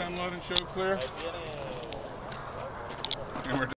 Finish unload and show clear. And we're